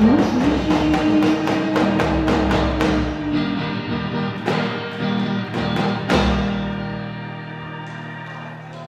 Música